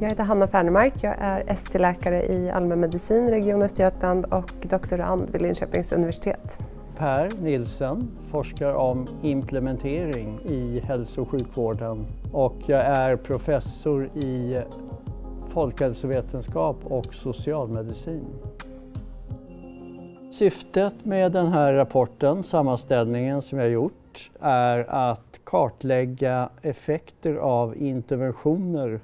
Jag heter Hanna Fernemark. jag är ST-läkare i allmänmedicin Region Östergötland och doktorand vid Linköpings universitet. Per Nilsen forskar om implementering i hälso och sjukvården och jag är professor i folkhälsovetenskap och socialmedicin. Syftet med den här rapporten, sammanställningen som jag gjort, är att kartlägga effekter av interventioner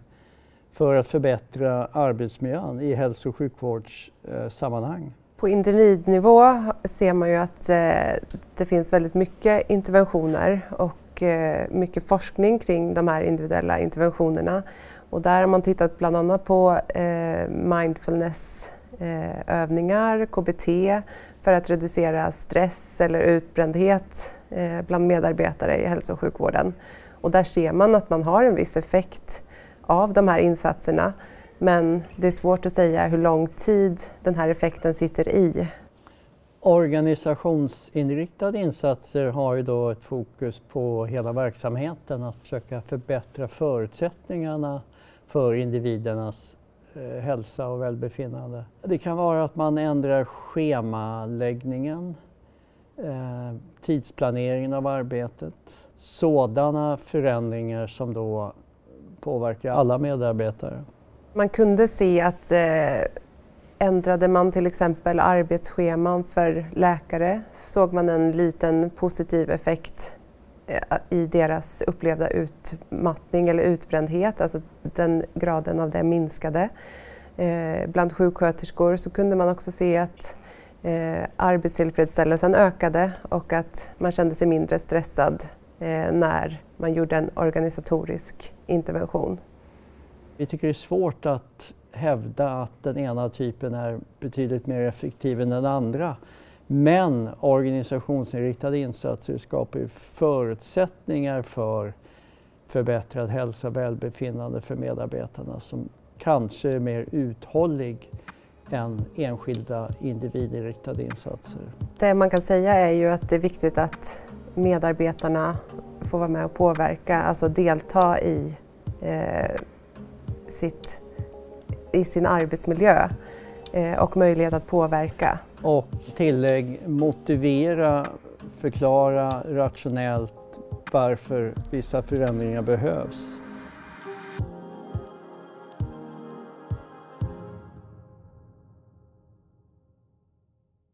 för att förbättra arbetsmiljön i hälso och sjukvårdssammanhang. På individnivå ser man ju att eh, det finns väldigt mycket interventioner och eh, mycket forskning kring de här individuella interventionerna. Och där har man tittat bland annat på eh, mindfulnessövningar, KBT, för att reducera stress eller utbrändhet bland medarbetare i hälso och sjukvården. Och där ser man att man har en viss effekt av de här insatserna men det är svårt att säga hur lång tid den här effekten sitter i. Organisationsinriktade insatser har ju då ett fokus på hela verksamheten, att försöka förbättra förutsättningarna för individernas eh, hälsa och välbefinnande. Det kan vara att man ändrar schemaläggningen, eh, tidsplaneringen av arbetet. Sådana förändringar som då påverka alla medarbetare. Man kunde se att eh, ändrade man till exempel arbetsscheman för läkare såg man en liten positiv effekt eh, i deras upplevda utmattning eller utbrändhet, alltså den graden av det minskade. Eh, bland sjuksköterskor så kunde man också se att eh, arbetstillfredsställelsen ökade och att man kände sig mindre stressad när man gjorde en organisatorisk intervention. Vi tycker det är svårt att hävda att den ena typen är betydligt mer effektiv än den andra. Men organisationsinriktade insatser skapar ju förutsättningar för förbättrad hälsa och välbefinnande för medarbetarna som kanske är mer uthållig än enskilda individinriktade insatser. Det man kan säga är ju att det är viktigt att medarbetarna får vara med och påverka, alltså delta i eh, sitt, i sin arbetsmiljö eh, och möjlighet att påverka. Och tillägg motivera, förklara rationellt varför vissa förändringar behövs.